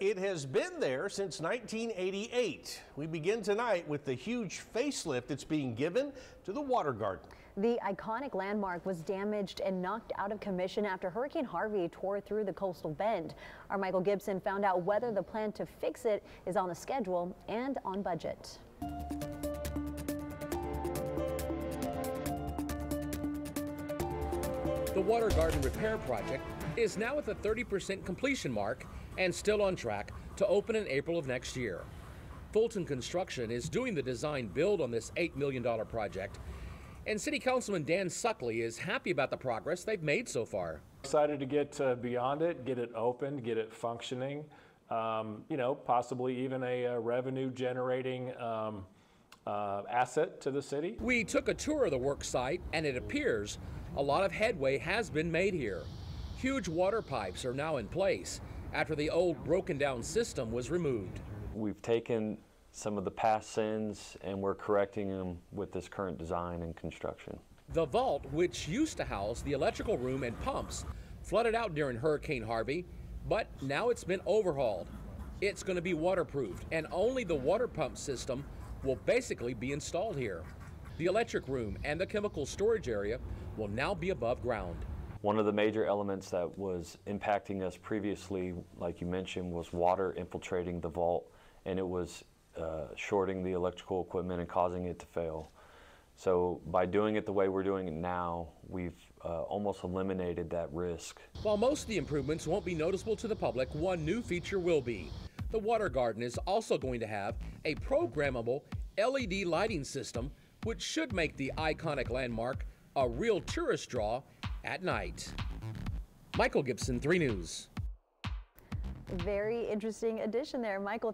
It has been there since 1988. We begin tonight with the huge facelift that's being given to the water garden. The iconic landmark was damaged and knocked out of commission after Hurricane Harvey tore through the coastal bend. Our Michael Gibson found out whether the plan to fix it is on the schedule and on budget. The Water Garden Repair Project is now at the 30% completion mark and still on track to open in April of next year. Fulton Construction is doing the design build on this $8 million project, and City Councilman Dan Suckley is happy about the progress they've made so far. Excited to get uh, beyond it, get it open, get it functioning, um, you know, possibly even a, uh revenue generating um, uh, asset to the city. We took a tour of the work site, and it appears a lot of headway has been made here. Huge water pipes are now in place after the old broken down system was removed. We've taken some of the past sins and we're correcting them with this current design and construction. The vault, which used to house the electrical room and pumps, flooded out during Hurricane Harvey, but now it's been overhauled. It's going to be waterproofed, and only the water pump system will basically be installed here. The electric room and the chemical storage area will now be above ground. One of the major elements that was impacting us previously, like you mentioned, was water infiltrating the vault and it was uh, shorting the electrical equipment and causing it to fail. So by doing it the way we're doing it now, we've uh, almost eliminated that risk. While most of the improvements won't be noticeable to the public, one new feature will be. The water garden is also going to have a programmable LED lighting system, which should make the iconic landmark a real tourist draw at night. Michael Gibson, 3 News. Very interesting addition there, Michael.